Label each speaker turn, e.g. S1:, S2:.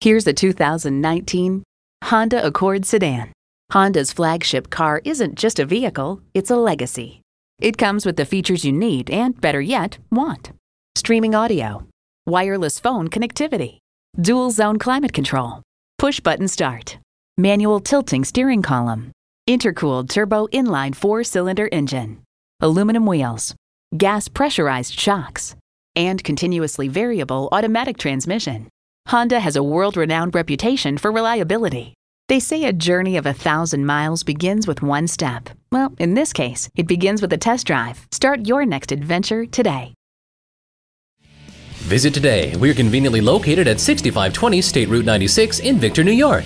S1: Here's a 2019 Honda Accord sedan. Honda's flagship car isn't just a vehicle, it's a legacy. It comes with the features you need and, better yet, want. Streaming audio, wireless phone connectivity, dual zone climate control, push button start, manual tilting steering column, intercooled turbo inline four cylinder engine, aluminum wheels, gas pressurized shocks, and continuously variable automatic transmission. Honda has a world renowned reputation for reliability. They say a journey of a thousand miles begins with one step. Well, in this case, it begins with a test drive. Start your next adventure today.
S2: Visit today. We're conveniently located at 6520 State Route 96 in Victor, New York.